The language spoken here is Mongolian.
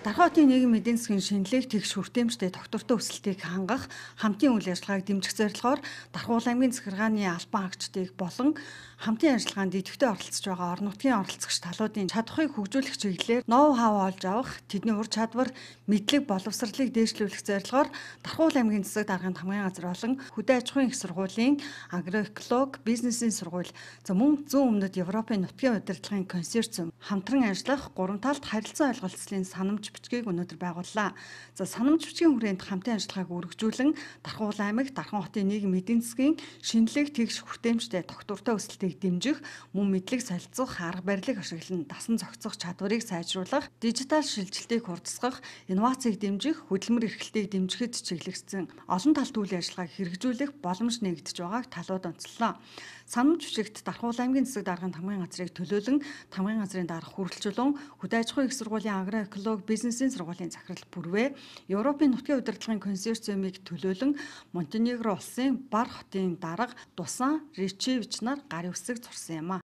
Дархаатын нийгмийн эдийн засгийн шинэлэг тэгш хүртээмжтэй доктортой өсөлтийг хангах хамтын үйл ажиллагааг дэмжих зорилгоор Дархуул аймгийн захиргааны албан агчдыг болон хамтын ажиллагаанд идэвхтэй оролцож байгаа орон нутгийн оролцогч талуудын чадхыг хөгжүүлэх чиглэлээр ноу хав олж авах, тэдний ур чадвар, мэдлэг боловсролыг дээшлүүлэх зорилгоор Дархуул аймгийн засаг дарганд хамгийн газар болон хөдөө аж ахуйн их сургуулийн агроэколог бизнесийн сургууль за мөн зүүн өмнөд Европын нутгийн удирдлагын консорциум хамтран ажиллах гурван талт харилцан ойлголцлын санамж бичгийг өнөөдөр байгууллаа. За санамж бичгийн хүрээнд хамтын ажиллагааг үргэлжлүүлэн Дархуул аймаг Дархан хотын нийгэм эдийн засгийн шинэлэг тэгш хүртээмжтэй доктортой өсөлтийг дэмжих, мөн мэдлэг солилцох, арга барилыг ашиглан дасан зохицох чадварыг сайжруулах, дижитал шилжилтийг хурдсгах, инновацийг дэмжих, хөдөлмөр эрхлэлтийг дэмжихэд чиглэгдсэн олон талт үйл ажиллагааг хэрэгжүүлэх боломж нэгдэж байгааг талууд онцлоо. Санамж бичигт Дархуул аймгийн засаг даргын хамгийн газрыг төлөөлөн хамгийн газрын дарга хүрэлцүүлэн хөдөө аж ахуйн их сургуулийн агроэколог бизнесийн сургуулийн захирал бүрвээ Европын нутгийн удирдлагын консорциумыг төлөөлөн Монтенегро улсын Бар хотын дарга Дусан Ричевич нар гарын үсэг зурсан юм а.